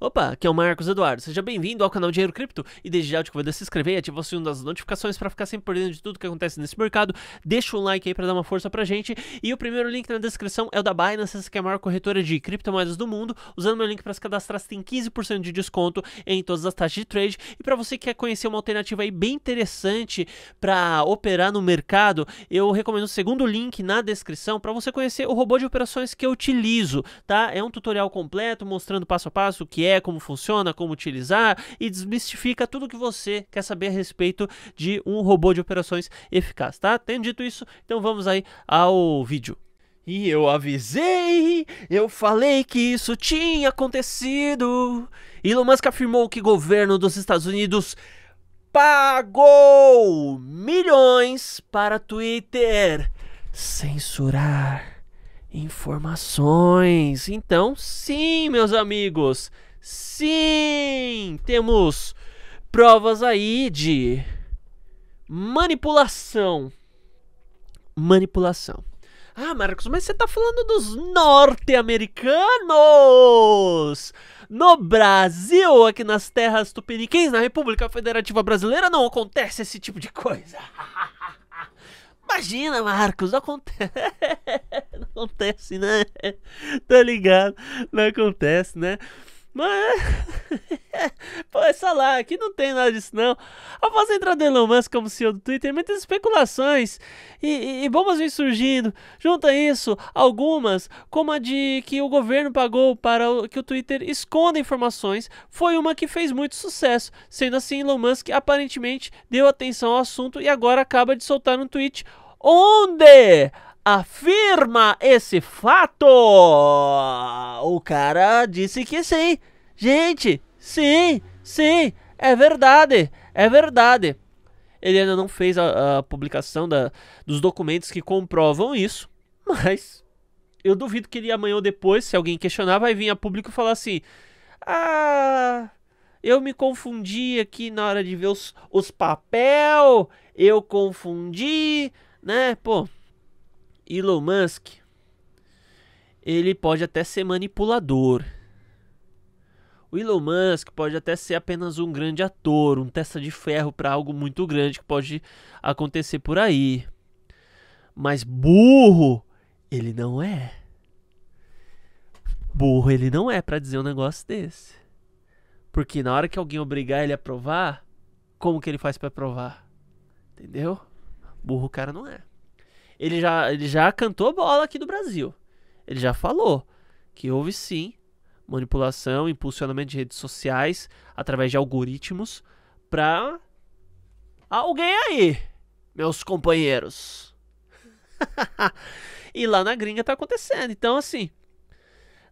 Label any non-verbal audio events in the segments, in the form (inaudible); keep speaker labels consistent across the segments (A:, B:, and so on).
A: Opa, aqui é o Marcos Eduardo. Seja bem-vindo ao canal Dinheiro Cripto e desde já eu te convido a se inscrever e ativar o sininho das notificações para ficar sempre por dentro de tudo que acontece nesse mercado. Deixa um like aí para dar uma força pra gente. E o primeiro link na descrição é o da Binance, que é a maior corretora de criptomoedas do mundo. Usando meu link para se cadastrar, você tem 15% de desconto em todas as taxas de trade. E para você que quer conhecer uma alternativa aí bem interessante para operar no mercado, eu recomendo o segundo link na descrição para você conhecer o robô de operações que eu utilizo, tá? É um tutorial completo mostrando passo a passo o que é é, como funciona, como utilizar e desmistifica tudo que você quer saber a respeito de um robô de operações eficaz, tá? Tendo dito isso, então vamos aí ao vídeo. E eu avisei, eu falei que isso tinha acontecido. Elon Musk afirmou que o governo dos Estados Unidos pagou milhões para Twitter censurar informações. Então, sim, meus amigos, Sim, temos provas aí de manipulação. Manipulação. Ah, Marcos, mas você tá falando dos norte-americanos! No Brasil, aqui nas terras tupiniquins, na República Federativa Brasileira, não acontece esse tipo de coisa. (laughs) Imagina, Marcos, não acontece. (laughs) não acontece, né? Tá ligado? Não acontece, né? Mas. (laughs) Pô, essa lá, aqui não tem nada disso não. Após a entrada do Elon Musk como CEO do Twitter, muitas especulações e, e, e, bombas vêm surgindo. Junta isso, algumas, como a de que o governo pagou para o, que o Twitter esconda informações, foi uma que fez muito sucesso. Sendo assim, Elon Musk aparentemente deu atenção ao assunto e agora acaba de soltar um tweet onde afirma esse fato? O cara disse que sim. Gente, sim, sim, é verdade, é verdade. Ele ainda não fez a, a publicação da, dos documentos que comprovam isso, mas eu duvido que ele amanhã ou depois, se alguém questionar, vai vir a público e falar assim: Ah, eu me confundi aqui na hora de ver os, os papel, eu confundi, né? Pô, Elon Musk, ele pode até ser manipulador. O Elon Musk pode até ser apenas um grande ator, um testa de ferro para algo muito grande que pode acontecer por aí. Mas burro, ele não é. Burro ele não é para dizer um negócio desse. Porque na hora que alguém obrigar ele a provar, como que ele faz para provar? Entendeu? Burro o cara não é ele já, ele já cantou bola aqui do Brasil. Ele já falou que houve sim manipulação, impulsionamento de redes sociais através de algoritmos para alguém aí, meus companheiros. (laughs) e lá na gringa tá acontecendo. Então, assim,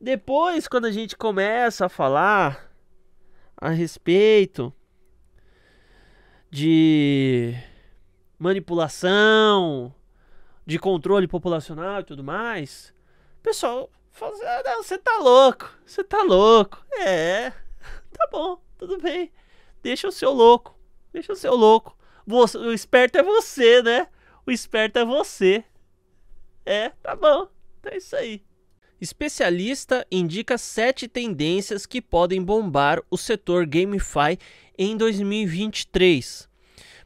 A: depois quando a gente começa a falar a respeito de manipulação, de controle populacional e tudo mais, o pessoal fala assim, ah, não, você tá louco, você tá louco. É, (laughs) tá bom, tudo bem. Deixa o seu louco, deixa o seu louco. Você, o esperto é você, né? O esperto é você. É, tá bom, é isso aí. Especialista indica sete tendências que podem bombar o setor GameFi em 2023.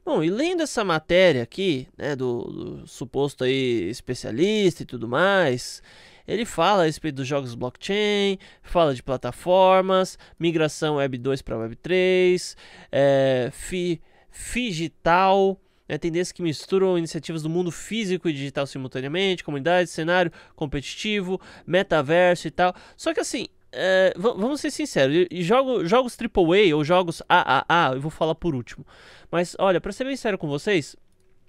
A: Bom, e lendo essa matéria aqui, né, do, do, suposto aí especialista e tudo mais, ele fala a respeito dos jogos blockchain, fala de plataformas, migração Web 2 para Web 3, é, fi, digital, né, tendências que misturam iniciativas do mundo físico e digital simultaneamente, comunidade, cenário competitivo, metaverso e tal. Só que assim, é, vamos ser sinceros, jogo, jogos AAA ou jogos AAA, eu vou falar por último. Mas olha, para ser bem sério com vocês,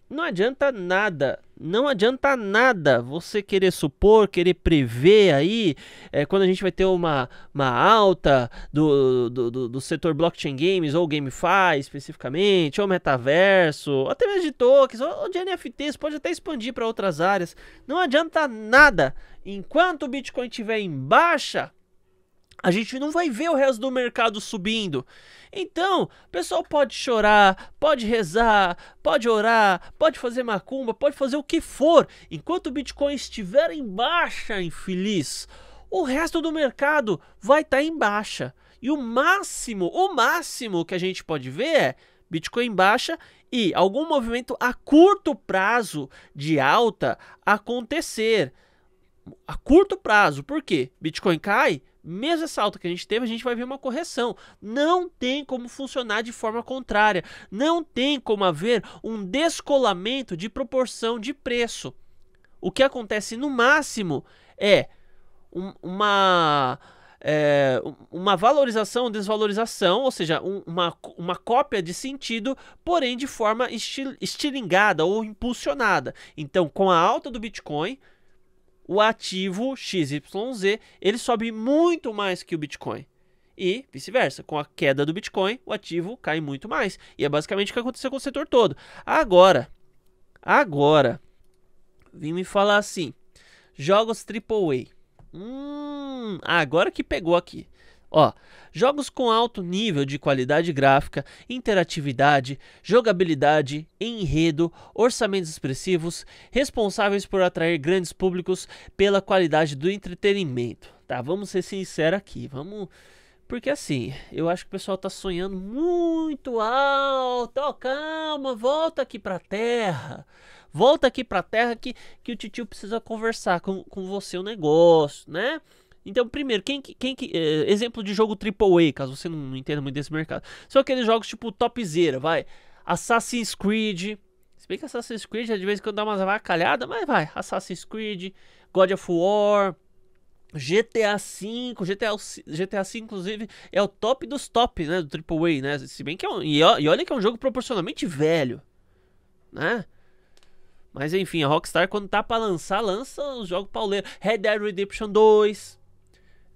A: não adianta nada, não adianta nada você querer supor, querer prever aí, é, quando a gente vai ter uma, uma alta do, do, do, do, setor blockchain games, ou GameFi especificamente, ou metaverso, até mesmo de tokens, ou, ou de NFTs, pode até expandir para outras áreas. Não adianta nada, enquanto o Bitcoin estiver em baixa, a gente não vai ver o resto do mercado subindo. Então, o pessoal pode chorar, pode rezar, pode orar, pode fazer macumba, pode fazer o que for. Enquanto o Bitcoin estiver em baixa, infeliz, o resto do mercado vai estar tá em baixa. E o máximo, o máximo que a gente pode ver é Bitcoin baixa e algum movimento a curto prazo de alta acontecer. A curto prazo, por quê? Bitcoin cai, mesmo essa alta que a gente teve, a gente vai ver uma correção. Não tem como funcionar de forma contrária. Não tem como haver um descolamento de proporção de preço. O que acontece no máximo é um, uma é, uma valorização ou desvalorização, ou seja, um, uma, uma cópia de sentido, porém de forma estil, estilingada ou impulsionada. Então, com a alta do Bitcoin, o ativo XYZ ele sobe muito mais que o Bitcoin. E vice-versa, com a queda do Bitcoin, o ativo cai muito mais. E é basicamente o que aconteceu com o setor todo. Agora, agora, vim me falar assim: jogos AAA. Hum, agora que pegou aqui. Ó, jogos com alto nível de qualidade gráfica, interatividade, jogabilidade, enredo, orçamentos expressivos, responsáveis por atrair grandes públicos pela qualidade do entretenimento. Tá, vamos ser sinceros aqui, vamos porque assim, eu acho que o pessoal tá sonhando muito alto. Oh, calma, volta aqui pra terra. Volta aqui pra terra que, que o titio precisa conversar com, com você o negócio, né? Então, primeiro, quem, quem, é, exemplo de jogo AAA, caso você não entenda muito desse mercado, são aqueles jogos tipo topzera, vai. Assassin's Creed. Se bem que Assassin's Creed de vez em quando dá umas vacalhadas, mas vai. Assassin's Creed, God of War, GTA V, GTA, GTA V, inclusive, é o top dos top, né, do AAA, né, se bem que é um, e, olha que é um jogo proporcionalmente velho, né, mas enfim, a Rockstar quando tá pra lançar, lança os jogos pauleiros, Red Dead Redemption 2,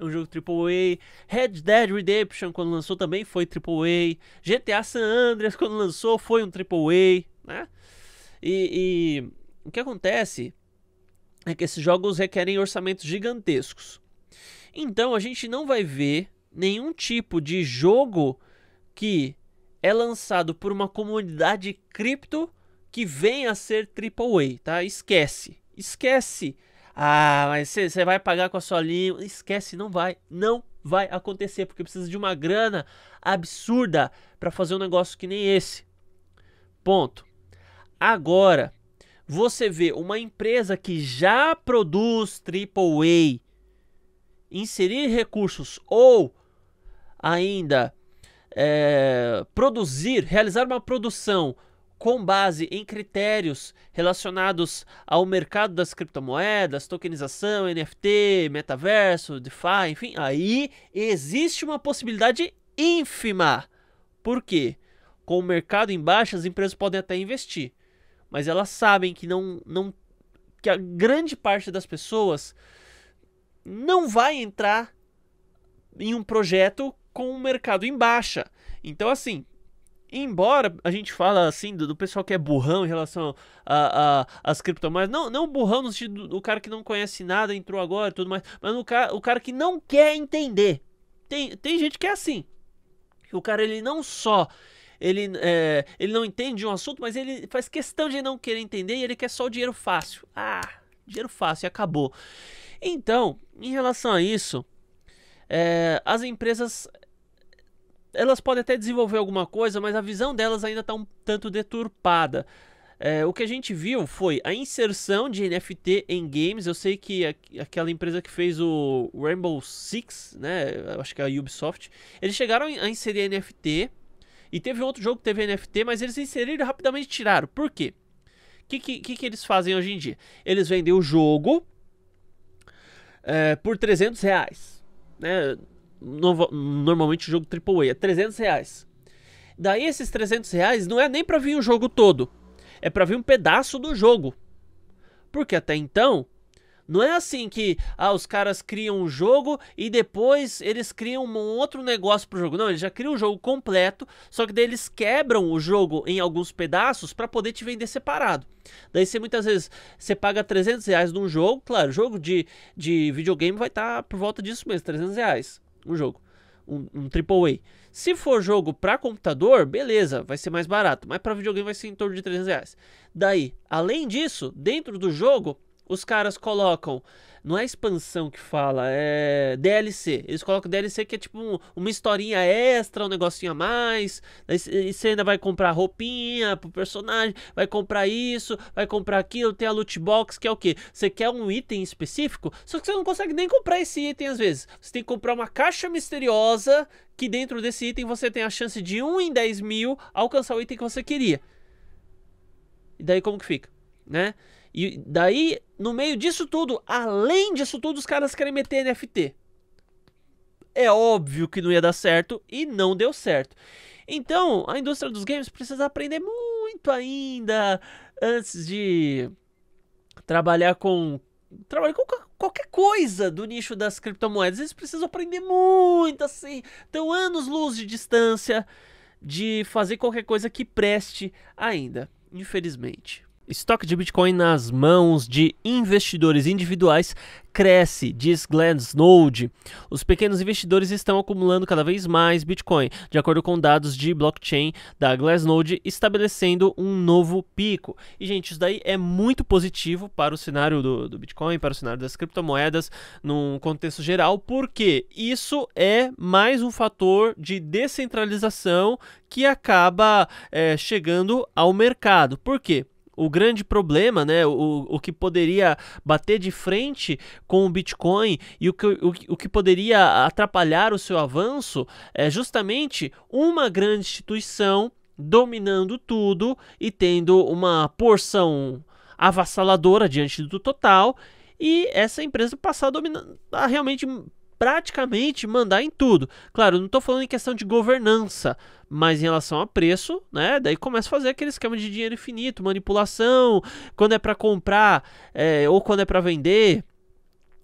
A: um jogo AAA, Red Dead Redemption quando lançou também foi AAA, GTA San Andreas quando lançou foi um AAA, né, e, e o que acontece é que esses jogos requerem orçamentos gigantescos. Então a gente não vai ver nenhum tipo de jogo que é lançado por uma comunidade cripto que venha a ser AAA, tá? Esquece. Esquece. Ah, mas você vai pagar com a sua língua. Esquece, não vai. Não vai acontecer, porque precisa de uma grana absurda para fazer um negócio que nem esse. Ponto. Agora, você vê uma empresa que já produz AAA inserir recursos ou ainda é, produzir, realizar uma produção com base em critérios relacionados ao mercado das criptomoedas, tokenização, NFT, metaverso, DeFi, enfim, aí existe uma possibilidade ínfima. Por quê? Com o mercado em baixa, as empresas podem até investir mas elas sabem que não, não que a grande parte das pessoas não vai entrar em um projeto com o mercado em baixa. Então, assim, embora a gente fala assim do, do pessoal que é burrão em relação às criptomoedas, não, não burrão no sentido do, do, cara que não conhece nada, entrou agora e tudo mais, mas no, o cara que não quer entender. Tem, tem gente que é assim. O cara ele não só ele, é, ele não entende um assunto, mas ele faz questão de não querer entender e ele quer só o dinheiro fácil. Ah, dinheiro fácil e acabou. Então, em relação a isso, é, as empresas elas podem até desenvolver alguma coisa, mas a visão delas ainda está um tanto deturpada. É, o que a gente viu foi a inserção de NFT em games. Eu sei que a, aquela empresa que fez o Rainbow Six, né, acho que é a Ubisoft, eles chegaram a inserir NFT e teve outro jogo que teve NFT, mas eles inseriram e rapidamente tiraram. Por quê? O que, que, que, eles fazem hoje em dia? Eles vendem o jogo é, por 300 reais. Né? No, normalmente jogo AAA é 300 reais. Daí esses 300 reais não é nem para vir o jogo todo. É para vir um pedaço do jogo. Porque até então não é assim que ah, os caras criam um jogo e depois eles criam um outro negócio pro jogo. Não, eles já criam o jogo completo, só que daí eles quebram o jogo em alguns pedaços para poder te vender separado. Daí você muitas vezes você paga 300 reais num jogo, claro, jogo de, de videogame vai estar tá por volta disso mesmo, 300 reais um jogo, um, um AAA. Se for jogo para computador, beleza, vai ser mais barato, mas para videogame vai ser em torno de 300 reais. Daí, além disso, dentro do jogo os caras colocam não é expansão que fala, é DLC. Eles colocam DLC que é tipo um, uma historinha extra, um negocinho a mais. Daí você ainda vai comprar roupinha pro personagem, vai comprar isso, vai comprar aquilo. Tem a loot box, que é o que? Você quer um item específico, só que você não consegue nem comprar esse item às vezes. Você tem que comprar uma caixa misteriosa que dentro desse item você tem a chance de 1 em 10 mil alcançar o item que você queria. E daí como que fica? Né? E daí, no meio disso tudo, além disso tudo, os caras querem meter NFT. É óbvio que não ia dar certo e não deu certo. Então, a indústria dos games precisa aprender muito ainda antes de trabalhar com trabalhar com qualquer coisa do nicho das criptomoedas. Eles precisam aprender muito assim. Estão anos luz de distância de fazer qualquer coisa que preste ainda, infelizmente. Estoque de Bitcoin nas mãos de investidores individuais cresce, diz Glassnode. Os pequenos investidores estão acumulando cada vez mais Bitcoin, de acordo com dados de blockchain da Glassnode, estabelecendo um novo pico. E, gente, isso daí é muito positivo para o cenário do, do Bitcoin, para o cenário das criptomoedas, num contexto geral, porque isso é mais um fator de descentralização que acaba é, chegando ao mercado. Por quê? O grande problema, né, o, o que poderia bater de frente com o Bitcoin e o que, o, o que poderia atrapalhar o seu avanço é justamente uma grande instituição dominando tudo e tendo uma porção avassaladora diante do total e essa empresa passar a dominar a realmente praticamente mandar em tudo. Claro, não estou falando em questão de governança, mas em relação a preço, né? Daí começa a fazer aquele esquema de dinheiro infinito, manipulação, quando é para comprar é, ou quando é para vender.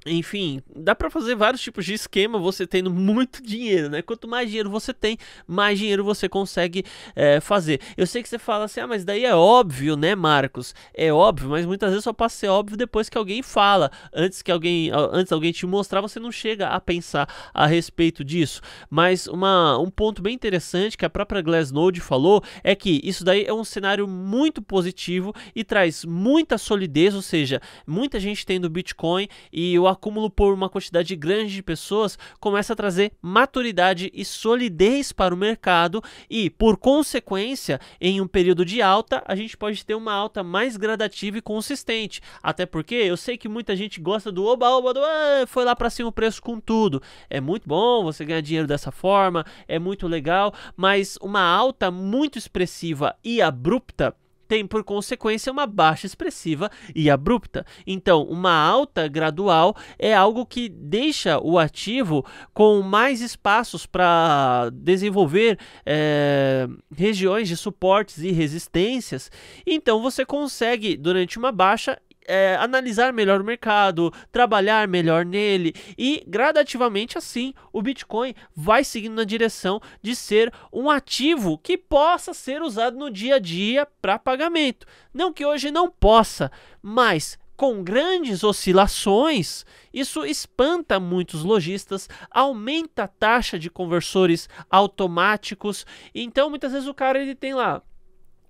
A: Enfim, dá para fazer vários tipos de esquema você tendo muito dinheiro, né? Quanto mais dinheiro você tem, mais dinheiro você consegue é, fazer. Eu sei que você fala assim, ah, mas daí é óbvio, né, Marcos? É óbvio, mas muitas vezes só passa a ser óbvio depois que alguém fala. Antes que alguém, antes alguém te mostrar, você não chega a pensar a respeito disso. Mas uma, um ponto bem interessante que a própria Glassnode falou é que isso daí é um cenário muito positivo e traz muita solidez, ou seja, muita gente tendo Bitcoin e o acúmulo por uma quantidade grande de pessoas começa a trazer maturidade e solidez para o mercado e, por consequência, em um período de alta, a gente pode ter uma alta mais gradativa e consistente. Até porque eu sei que muita gente gosta do oba-oba, do ah, foi lá para cima o preço com tudo. É muito bom você ganhar dinheiro dessa forma, é muito legal, mas uma alta muito expressiva e abrupta tem por consequência uma baixa expressiva e abrupta. Então, uma alta gradual é algo que deixa o ativo com mais espaços para desenvolver é, regiões de suportes e resistências. Então, você consegue, durante uma baixa, é, analisar melhor o mercado, trabalhar melhor nele e gradativamente assim o Bitcoin vai seguindo na direção de ser um ativo que possa ser usado no dia a dia para pagamento. Não que hoje não possa, mas com grandes oscilações, isso espanta muitos lojistas, aumenta a taxa de conversores automáticos. Então, muitas vezes o cara ele tem lá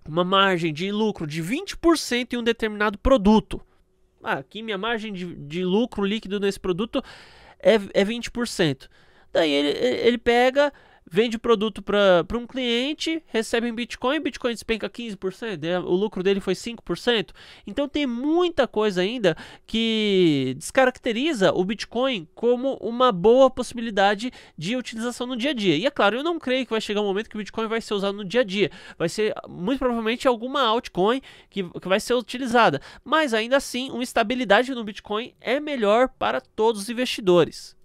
A: uma margem de lucro de 20% em um determinado produto. Ah, aqui minha margem de, de lucro líquido nesse produto é, é 20%. Daí ele, ele pega, vende o produto para um cliente, recebe em Bitcoin, Bitcoin despenca 15%, né? o lucro dele foi 5%. Então tem muita coisa ainda que descaracteriza o Bitcoin como uma boa possibilidade de utilização no dia a dia. E é claro, eu não creio que vai chegar um momento que o Bitcoin vai ser usado no dia a dia. Vai ser muito provavelmente alguma altcoin que, que vai ser utilizada. Mas ainda assim, uma estabilidade no Bitcoin é melhor para todos os investidores.